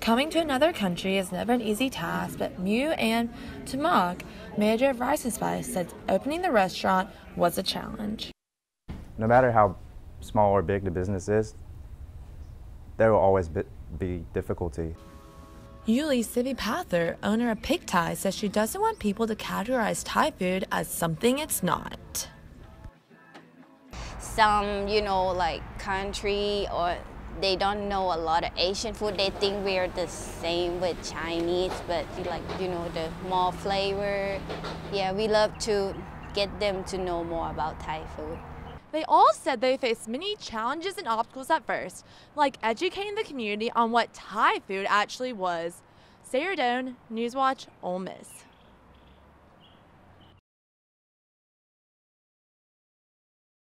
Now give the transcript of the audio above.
Coming to another country is never an easy task, but Mew and Tamak, manager of Rice and Spice, said opening the restaurant was a challenge. No matter how small or big the business is, there will always be difficulty. Yuli Sivipather, owner of Pig Thai, says she doesn't want people to categorize Thai food as something it's not. Some, you know, like country or they don't know a lot of Asian food. They think we're the same with Chinese, but like, you know, the more flavor. Yeah, we love to get them to know more about Thai food. They all said they faced many challenges and obstacles at first, like educating the community on what Thai food actually was. Sara Doan, NewsWatch, Ole Miss.